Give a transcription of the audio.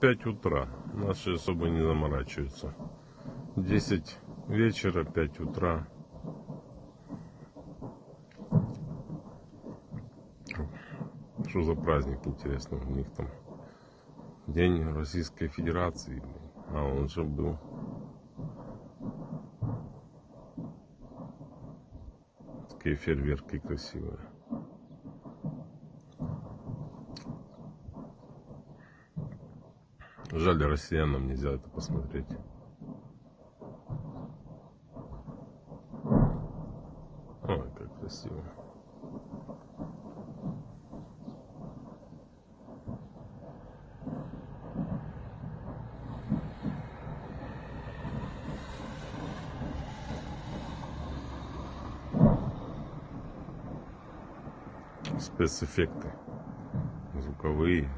5 утра. Наши особо не заморачиваются. 10 вечера, 5 утра. Что за праздник, интересно, у них там? День Российской Федерации. А он же был. Такие фейерверки красивые. Жаль, россиянам нельзя это посмотреть. Ой, как красиво. Спецэффекты звуковые.